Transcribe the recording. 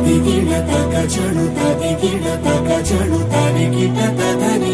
తదిగిడ తగ చెడు తదిగిడ తగ చెడు తరిగిట తదని